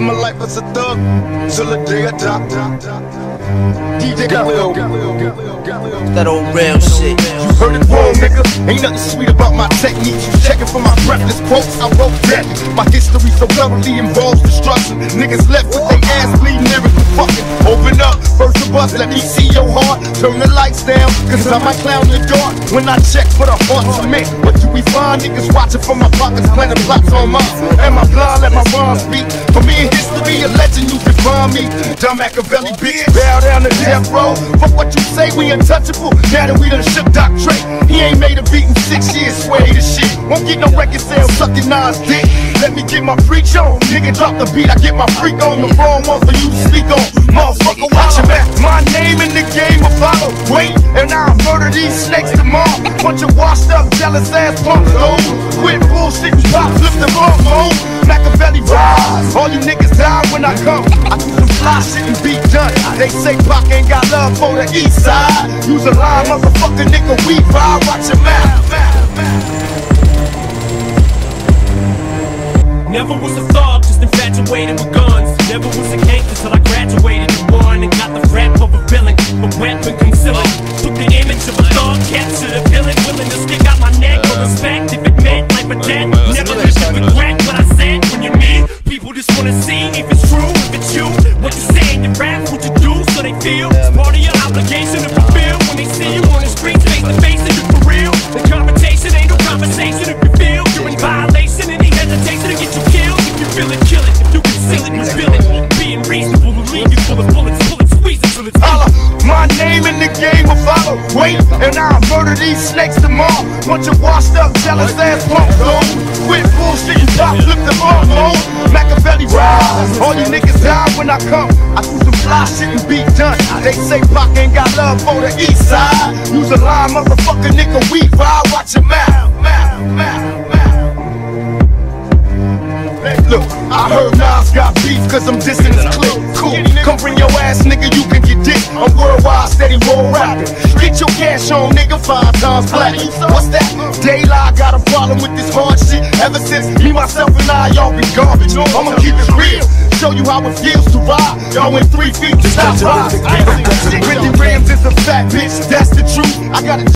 living my life as a thug till the day I die. DJ got will. That old real shit. You heard it wrong, nigga. Ain't nothing sweet about my technique. Checking for my breathless quotes, I wrote that. My history so thoroughly involves destruction. Niggas left with their ass bleeding, lyrical fucking. Open up, first the bus, let me see your heart. Turn the lights down, cause I might clown the dark. When I check for the hearts of men, what do we find? Niggas watching from my pockets, planning plots on mine. Am I blind? Let my rhymes speak. For me in history, a legend, you can find me. Dumb Machiavelli, bitch. Bow down to death row. Fuck what you say, we untouchable. Now that we done shook Doc Dre, he ain't made a beat in six years. Swear he the shit. Won't get no record sales sucking Nas dick. Let me get my freak on. Nigga, drop the beat, I get my freak on. The wrong one for you to speak on. These snakes tomorrow. Bunch of washed up, jealous ass punks, though. Quit bullshit and pop, flip the bump, oh. Machiavelli rise. All you niggas die when I come. I do some fly shit and be done. They say Pac ain't got love for the east side. Use a line, motherfucker, nigga, we ride. Watch your mouth. Never was a thug, just infatuated with guns. Never was a gangster till I graduated they feel. It's part of your obligation to fulfill when they see you on the streets, face to face, and you for real. The confrontation ain't no conversation if you feel you're in violation. Any hesitation to get you killed. If you feel it, kill it. If you conceal it, feel it. Being reasonable will leave you full of bullets, pull it, squeeze till it's Holla, my name in the game will follow. Wait, and I'll murder these snakes tomorrow. Bunch of washed up, jealous ass though. Quit bullshit and stop, flip the rise. All you niggas die when I come. I do some fly shit and be done. They say Pac ain't got love for the east side. Use a line, motherfucker, nigga, we ride. Watch your mouth, mouth, mouth. Look, I heard Nas got beef cause I'm dissing his clique. Cool, come bring your ass, nigga, you can get dick. I'm worldwide, steady roll rapping. Get your cash on, nigga, five times black. What's that? Daylight got a problem with this hard shit. Ever since me, myself, and I, y'all be garbage. I'ma keep it real. Show you how it feels to ride. Y'all went three feet to stop by. Really Rams is a fat bitch, that's the truth. I got a